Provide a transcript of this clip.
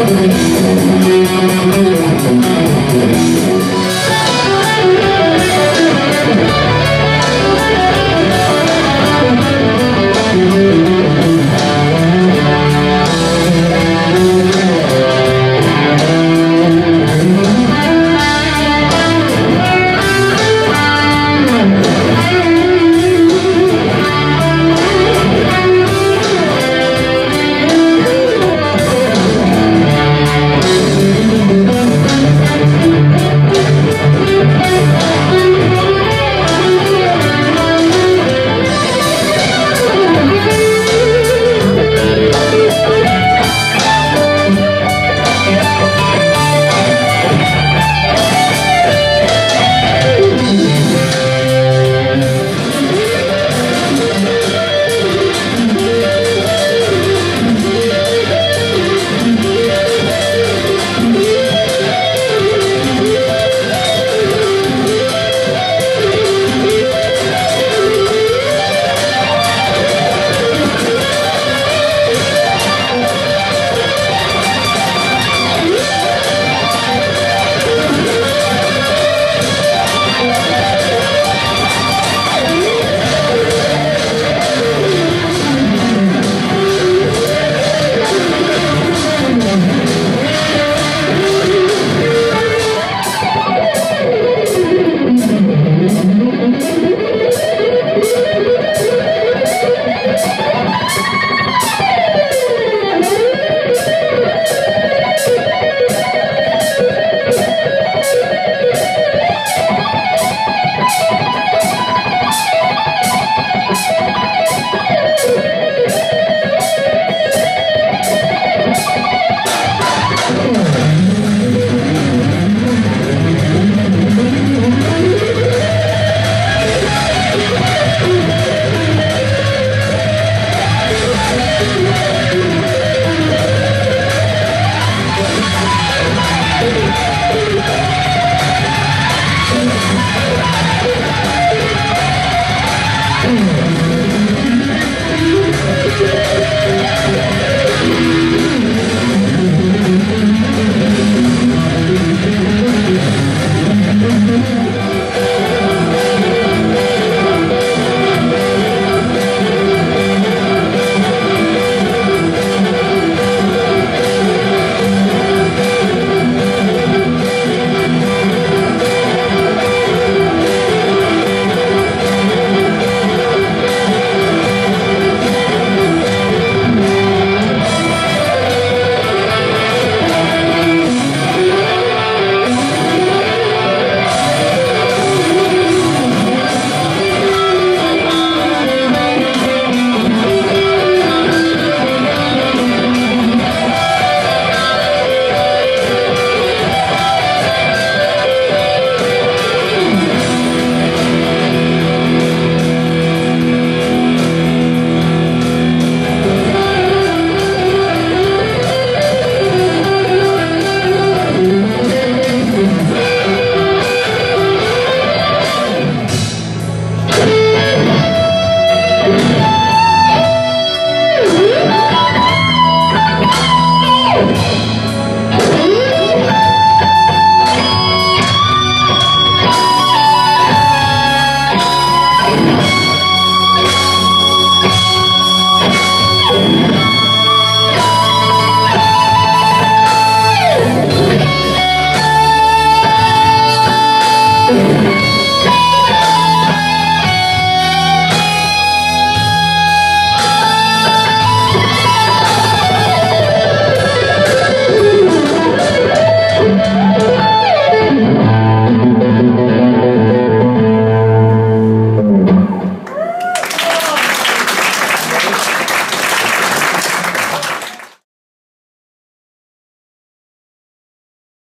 Müzik Yeah.